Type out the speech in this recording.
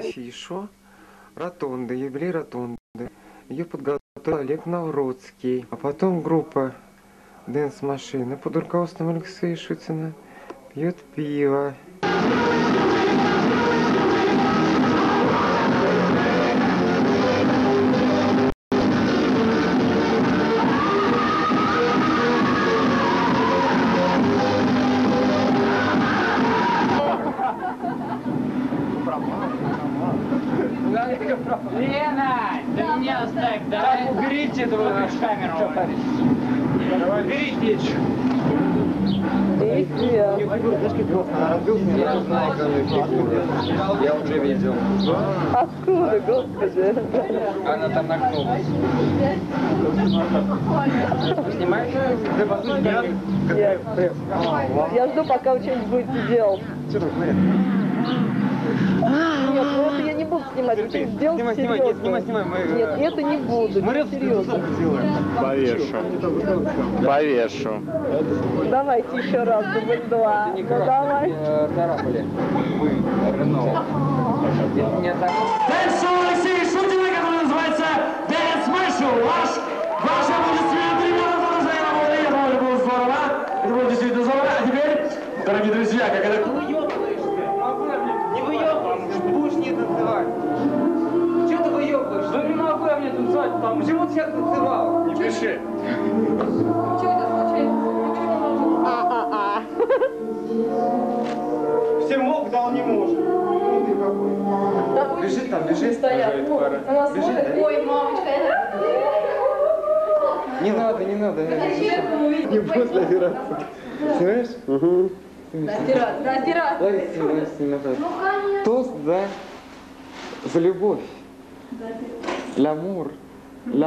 афишу ротонды, юбилей ротонды. Ее подготовил Олег Навродский. А потом группа Дэнс Машина под руководством Алексея Шутина пьет пиво. Лена, да меня оставь, давай. Уберите эту камеру. Уберите печь. Я уже видел. Откуда, господи? Она там нагнулась. Снимаешь? Я жду, пока вы что-нибудь будете делать. Нет, ну это я не буду снимать. Что-нибудь сделайте Снимай, снимай, нет, серьезно. снимай, снимай. Мы, Нет, это не буду. Мы не серьезно. Повешу. Повешу. Давайте еще раз, дубль два. Ну давай. Царапали. Мы, Рено. Это не так. Дэнс-шоу Алексея Шутина, которое называется Dance Special. Ваш, ваше аплодисменты, ребята, продолжаем работу. Я думаю, это было здорово. Это было действительно здорово. А теперь, дорогие друзья, как это... танцевать, там. Почему ты сейчас танцевал? Не пиши. А-а-а. Все могут, а он не может. Лежит там, лежит. Стоят. Она смотрит. Ой, мамочка, Не надо, не надо. Не после операции. Знаешь? Угу. Операция, да, операция. Ловите, направо. Ну, конечно. Тост, да? За любовь. Лямур. love